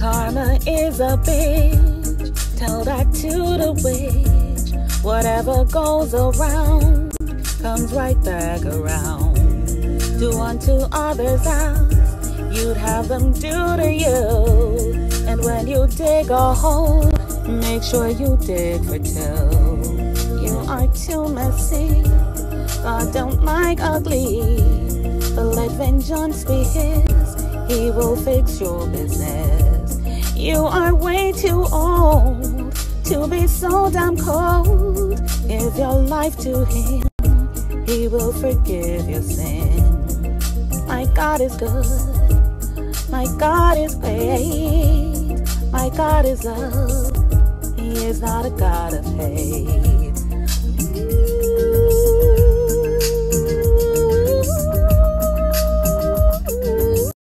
Karma is a bitch. Tell that to the witch. Whatever goes around comes right back around. Do unto others as you'd have them do to you. And when you dig a hole, make sure you dig for two. You are too messy. God don't like ugly. But let vengeance be his. He will fix your business. You are way too old to be so damn cold. Give your life to him. He will forgive your sin. My God is good. My God is great. My God is love. He is not a God of hate.